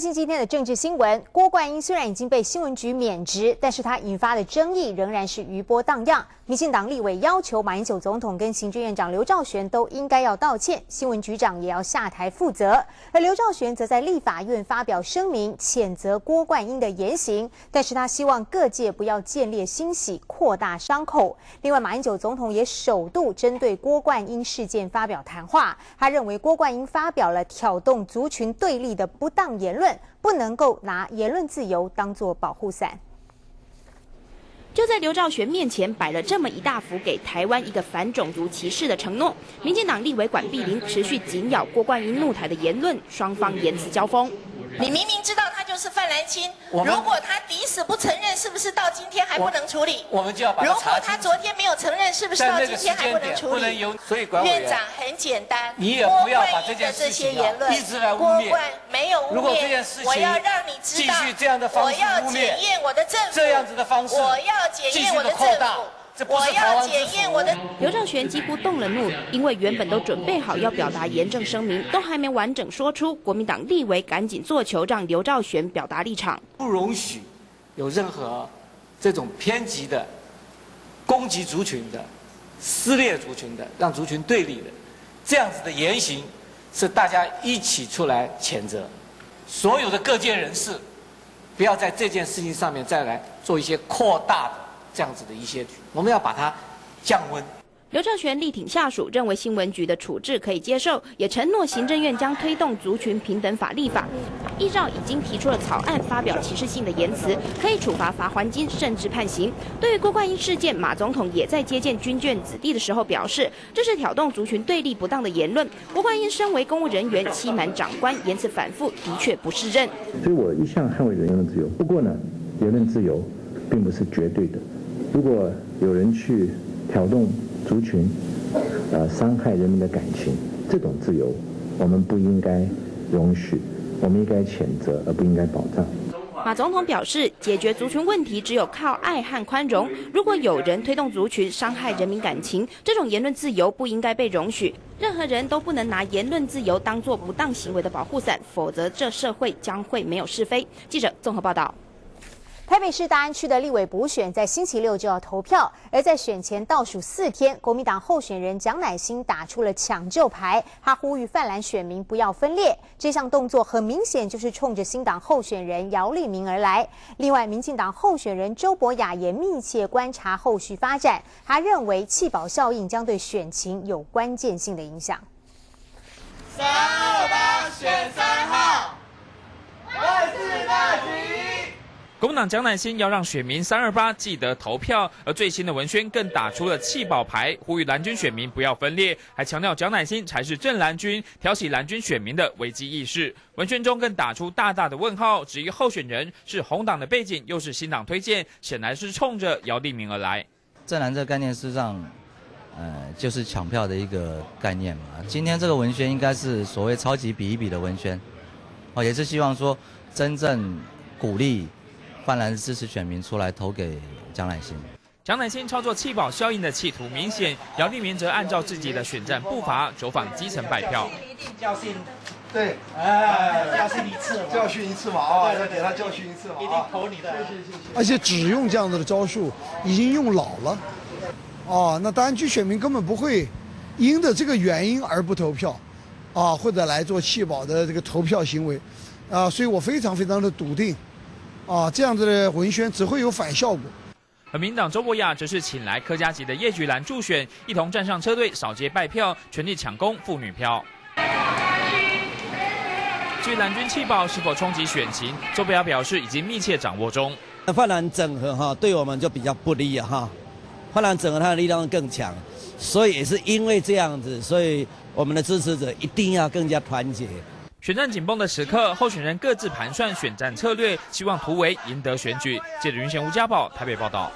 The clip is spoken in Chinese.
关心今天的政治新闻，郭冠英虽然已经被新闻局免职，但是他引发的争议仍然是余波荡漾。民进党立委要求马英九总统跟行政院长刘兆玄都应该要道歉，新闻局长也要下台负责。而刘兆玄则在立法院发表声明，谴责郭冠英的言行，但是他希望各界不要见猎欣喜，扩大伤口。另外，马英九总统也首度针对郭冠英事件发表谈话，他认为郭冠英发表了挑动族群对立的不当言论。不能够拿言论自由当做保护伞。就在刘兆玄面前摆了这么一大幅给台湾一个反种族歧视的承诺，民进党立委管碧玲持续紧咬郭冠英怒台的言论，双方言辞交锋。你明明知道他就是范兰青，如果他抵死不承认，是不是到今天还不能处理？我们就要把如果他昨天没有承认，是不是到今天还不能处理？所以院长很简单，你也不要把这件事情一直来污蔑。没有污蔑，如果这件事情我要让你知道，我要检验我的政府，这样子的方式，我要检验我的政府。我要检验我的。刘兆玄几乎动了怒，因为原本都准备好要表达严正声明，都还没完整说出。国民党立委赶紧做球，让刘兆玄表达立场。不容许有任何这种偏激的、攻击族群的、撕裂族群的、让族群对立的这样子的言行，是大家一起出来谴责。所有的各界人士，不要在这件事情上面再来做一些扩大的。这样子的一些，我们要把它降温。刘兆玄力挺下属，认为新闻局的处置可以接受，也承诺行政院将推动族群平等法立法。依照已经提出的草案，发表歧视性的言辞，可以处罚罚还金，甚至判刑。对于郭冠英事件，马总统也在接见军眷子弟的时候表示，这是挑动族群对立不当的言论。郭冠英身为公务人员，欺瞒长官，言辞反复，的确不是任。所以我一向捍卫言论自由。不过呢，言论自由并不是绝对的。如果有人去挑动族群，呃，伤害人民的感情，这种自由，我们不应该容许，我们应该谴责，而不应该保障。马总统表示，解决族群问题只有靠爱和宽容。如果有人推动族群伤害人民感情，这种言论自由不应该被容许。任何人都不能拿言论自由当做不当行为的保护伞，否则这社会将会没有是非。记者综合报道。台北市大安区的立委补选在星期六就要投票，而在选前倒数四天，国民党候选人蒋乃馨打出了抢救牌，他呼吁泛蓝选民不要分裂。这项动作很明显就是冲着新党候选人姚立明而来。另外，民进党候选人周博雅也密切观察后续发展，他认为弃保效应将对选情有关键性的影响。三二八选三号，万事大吉。国民党蒋乃馨要让选民三二八记得投票，而最新的文宣更打出了弃保牌，呼吁蓝军选民不要分裂，还强调蒋乃馨才是正蓝军，挑起蓝军选民的危机意识。文宣中更打出大大的问号，质疑候选人是红党的背景，又是新党推荐，显然是冲着姚立明而来。正蓝这个概念，事实上，呃，就是抢票的一个概念嘛。今天这个文宣应该是所谓超级比一比的文宣，哦，也是希望说真正鼓励。泛蓝支持选民出来投给蒋乃馨。蒋乃馨操作弃保效应的企图明显，姚立明则按照自己的选战步伐走访基层拜票。教训，对，哎，教训一次，教训一次嘛啊，要给他教训一次嘛啊。一定投你的。而且只用这样子的招数，已经用老了。哦，那单区选民根本不会因的这个原因而不投票，啊，或者来做弃保的这个投票行为，啊，所以我非常非常的笃定。啊，这样子的文宣只会有反效果。而民党周博雅则是请来柯家集的叶菊兰助选，一同站上车队扫街拜票，全力抢攻妇女票。至于蓝军弃保是否冲击选情，周博雅表示已经密切掌握中。那泛蓝整合哈，对我们就比较不利啊哈。泛蓝整合它的力量更强，所以也是因为这样子，所以我们的支持者一定要更加团结。选战紧绷的时刻，候选人各自盘算选战策略，希望突围赢得选举。记者云贤吴家宝台北报道。